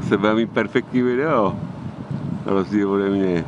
Zase bude mít perfektní video. Rozdíl ode mě.